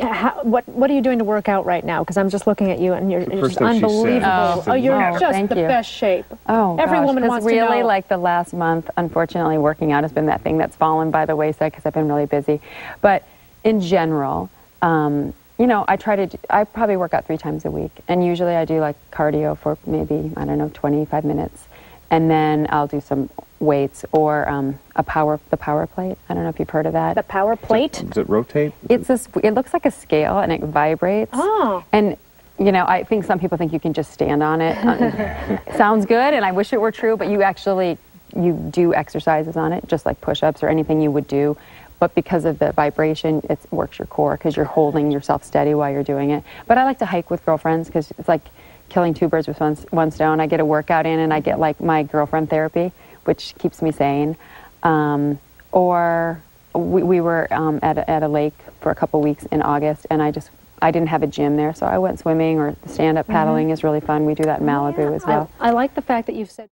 How, what What are you doing to work out right now? Because I'm just looking at you and you're, you're just thing she said unbelievable. was oh, you're Oh, just thank the you. best shape. Oh, Every gosh, woman 'cause wants really, to know. like the last month, unfortunately, working out has been that thing that's fallen by the wayside because I've been really busy. But in general, um, you know, I try to. Do, I probably work out three times a week, and usually I do like cardio for maybe I don't know 25 minutes, and then I'll do some weights or um, a power the power plate. I don't know if you've heard of that. the power plate. Does it rotate? It's this. It looks like a scale, and it vibrates. Oh. And you know, I think some people think you can just stand on it. Um, sounds good, and I wish it were true, but you actually you do exercises on it, just like push-ups or anything you would do. But because of the vibration, it works your core because you're holding yourself steady while you're doing it. But I like to hike with girlfriends because it's like killing two birds with one, one stone. I get a workout in, and I get like my girlfriend therapy, which keeps me sane. Um, or we, we were um, at, a, at a lake for a couple weeks in August, and I just I didn't have a gym there, so I went swimming or stand-up paddling is really fun. We do that in Malibu as well. I, I like the fact that you've said.